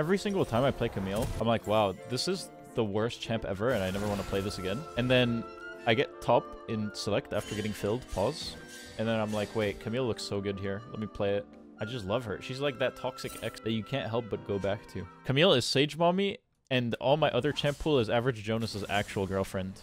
Every single time I play Camille, I'm like, wow, this is the worst champ ever, and I never want to play this again. And then I get top in select after getting filled, pause. And then I'm like, wait, Camille looks so good here. Let me play it. I just love her. She's like that toxic ex that you can't help but go back to. Camille is Sage Mommy, and all my other champ pool is Average Jonas's actual girlfriend.